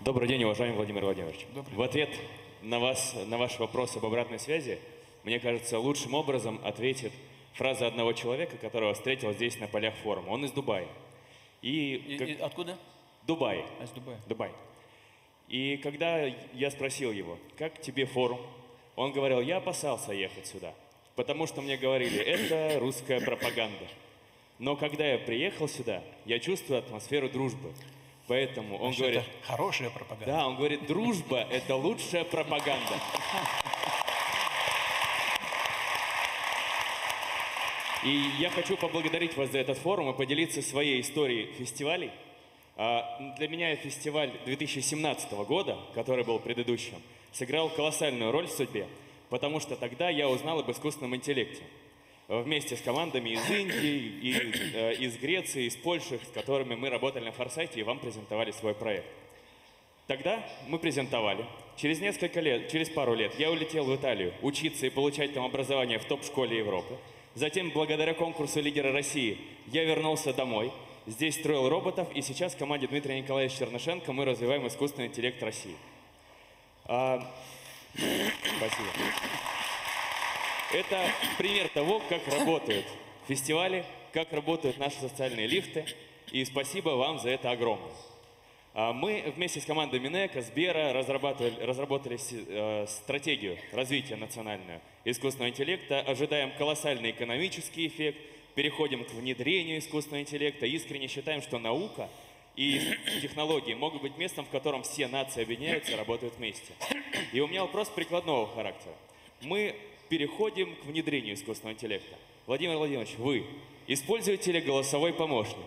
Добрый день, уважаемый Владимир Владимирович. Добрый В ответ на, вас, на ваш вопрос об обратной связи, мне кажется, лучшим образом ответит фраза одного человека, которого встретил здесь на полях форума. Он из Дубая. И, И- как- и откуда? Дубай. А, из Дубая. Дубай. И когда я спросил его, как тебе форум, он говорил, я опасался ехать сюда, потому что мне говорили, это русская пропаганда. Но когда я приехал сюда, я чувствую атмосферу дружбы. Поэтому он Значит, говорит, это хорошая пропаганда. да, он говорит, дружба – это лучшая пропаганда. И я хочу поблагодарить вас за этот форум и поделиться своей историей фестивалей. А, Для меня фестиваль 2017 года, который был предыдущим, сыграл колоссальную роль в судьбе, потому что тогда я узнал об искусственном интеллекте. Вместе с командами из Индии, и, э, из Греции, из Польши, с которыми мы работали на Форсайте и вам презентовали свой проект. Тогда мы презентовали. Через несколько лет, через пару лет я улетел в Италию учиться и получать там образование в топ-школе Европы. Затем, благодаря конкурсу «Лидера России», я вернулся домой. Здесь строил роботов, и сейчас в команде Дмитрия Николаевича Чернышенко мы развиваем искусственный интеллект России. А, Спасибо. Это пример того, как работают фестивали, как работают наши социальные лифты. И спасибо вам за это огромное. А Мы вместе с командой Минэка, Сбера разрабатывали, разработали э, стратегию развития национального искусственного интеллекта, ожидаем колоссальный экономический эффект, переходим к внедрению искусственного интеллекта, искренне считаем, что наука и технологии могут быть местом, в котором все нации объединяются и работают вместе. И у меня вопрос прикладного характера. Мы переходим к внедрению искусственного интеллекта. Владимир Владимирович, вы используете ли голосовой помощник?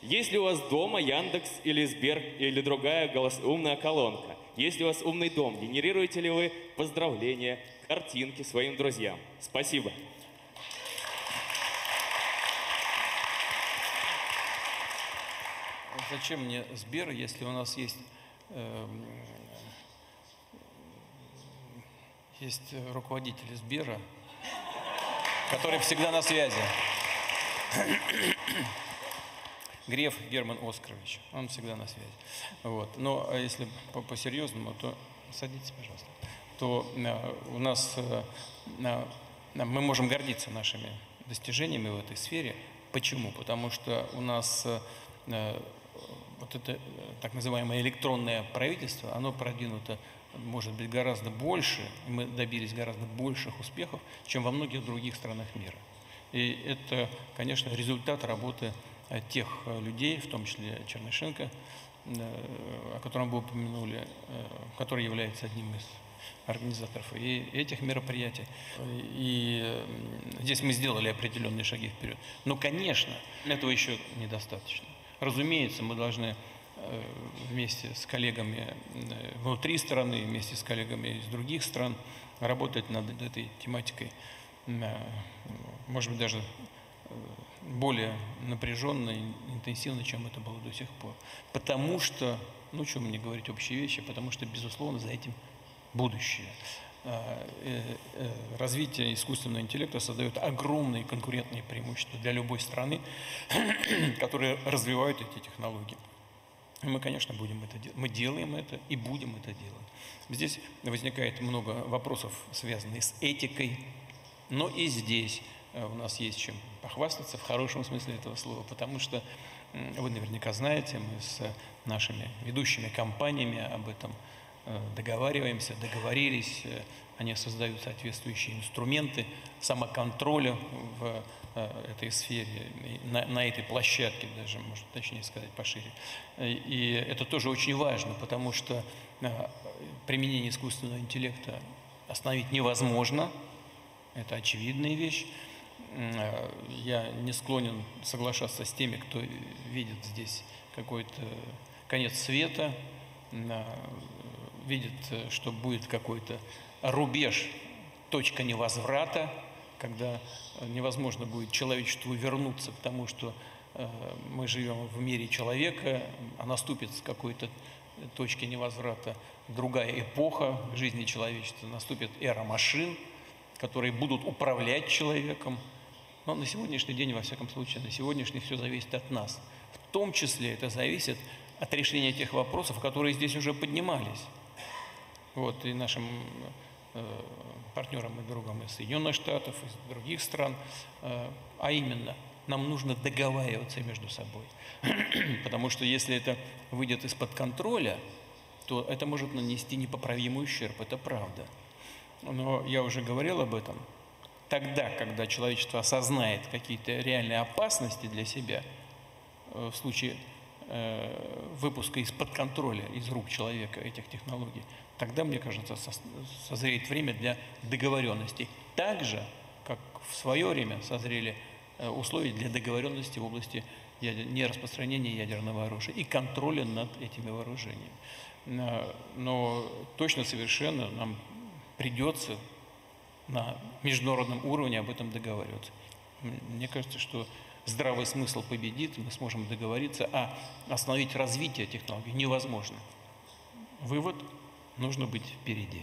Есть ли у вас дома Яндекс или Сбер или другая голос- умная колонка? Есть ли у вас умный дом? Генерируете ли вы поздравления, картинки своим друзьям? Спасибо. Зачем мне Сбер, если у нас есть, эм, есть руководитель Сбера, который всегда на связи? Греф Герман Оскарович, он всегда на связи. Вот. Но а если по- по-серьезному, то садитесь, пожалуйста. То э, у нас э, э, мы можем гордиться нашими достижениями в этой сфере. Почему? Потому что у нас вот это так называемое электронное правительство, оно продвинуто, может быть, гораздо больше, мы добились гораздо больших успехов, чем во многих других странах мира. И это, конечно, результат работы э, тех э, людей, в том числе Чернышенко, э, о котором вы упомянули, который является одним из организаторов и этих мероприятий. И здесь мы сделали определенные шаги вперед. Но, конечно, этого еще недостаточно. Разумеется, мы должны вместе с коллегами э, внутри страны, вместе с коллегами из других стран работать над этой тематикой, э, может быть, даже э, более напряженно и интенсивно, чем это было до сих пор. Потому что, ну, что мне говорить общие вещи, потому что, безусловно, за этим будущее. Э, э, Развитие искусственного интеллекта создает огромные конкурентные преимущества для любой страны, которые развивают эти технологии. И мы, конечно, будем это делать. Мы делаем это и будем это делать. Здесь возникает много вопросов, связанных с этикой, но и здесь э, у нас есть чем похвастаться в хорошем смысле этого слова, потому что вы наверняка знаете, мы с нашими ведущими компаниями об этом договариваемся, договорились, э, они создают соответствующие инструменты самоконтроля в э, этой сфере, на, на этой площадке даже, можно точнее сказать, пошире. Э, И это тоже очень важно, потому что э, применение искусственного интеллекта остановить невозможно, это очевидная вещь. Э, Я не склонен соглашаться с теми, кто видит здесь какой-то конец света, э, видит, э, что будет какой-то рубеж, точка невозврата, когда э, невозможно будет человечеству вернуться к тому, что э, мы живем в мире человека, а наступит с какой-то точки невозврата другая эпоха жизни человечества, наступит эра машин, которые будут управлять человеком. Но на сегодняшний день, во всяком случае, на сегодняшний все зависит от нас. В том числе это зависит от решения тех вопросов, которые здесь уже поднимались. Вот, и нашим э, партнерам и другам из Соединенных Штатов, из других стран. Э, а именно, нам нужно договариваться между собой. Потому что если это выйдет из-под контроля, то это может нанести непоправимый ущерб, это правда. Но я уже говорил об этом. Тогда, когда человечество осознает какие-то реальные опасности для себя, э, в случае выпуска из-под контроля, из рук человека этих технологий, тогда, мне кажется, созреет время для договоренностей. Так же, как в свое время созрели э, условия для договоренности в области нераспространения ядерного оружия и контроля над этими вооружениями. Но точно совершенно нам придется на международном уровне об этом договариваться. Мне кажется, что здравый смысл победит, мы сможем договориться, а остановить развитие технологий невозможно. Вывод – нужно быть впереди.